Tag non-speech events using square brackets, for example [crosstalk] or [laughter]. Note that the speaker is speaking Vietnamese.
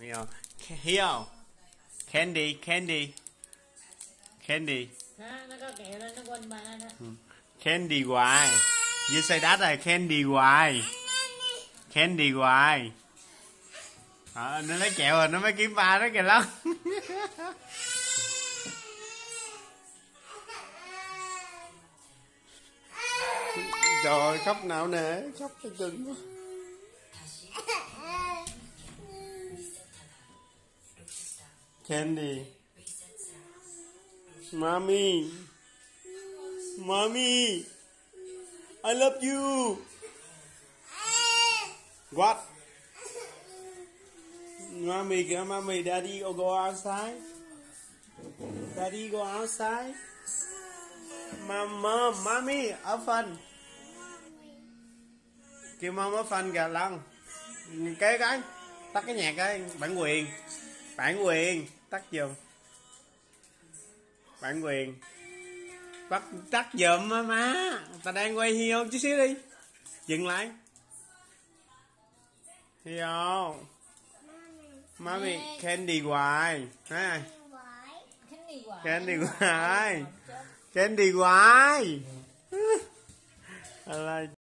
Hiểu. Hiểu. Candy Candy. Candy. Nó có nó Candy hoài You say that là candy hoài Candy hoài À, ờ, nó lấy kẹo rồi nó mới kiếm ba đó kìa lắm. Trời ơi, khóc nào nè Khóc cho cưng quá. Candy. Mommy. Mommy. I love you. What? Mommy kìa Mommy Daddy go outside. Daddy go outside. Mom, mom, mommy, open Kêu mom open kìa Long Cái cái Tắt cái nhạc cái Bản quyền bản quyền tắt giùm. Bản quyền. Bắt tắt giùm á má. Ta đang quay hiêu chút xíu đi. Dừng lại. Hiêu mami candy hoài. Ha candy hoài. Candy hoài. [laughs] I like